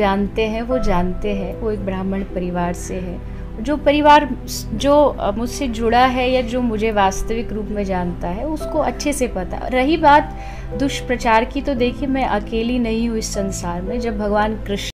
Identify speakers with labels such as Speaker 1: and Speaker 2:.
Speaker 1: जानते हैं, वो जानते हैं, वो एक ब्राह्मण परिवार से है। जो परिवार, जो मुझसे जुड़ा है या जो मुझे वास्तविक रूप में जानता है, उसको अच्छे से पता। रही बात दुष्प्रचार की तो देखिए, मैं अकेली नहीं हूँ इस संसार में। जब भगवान कृष्ण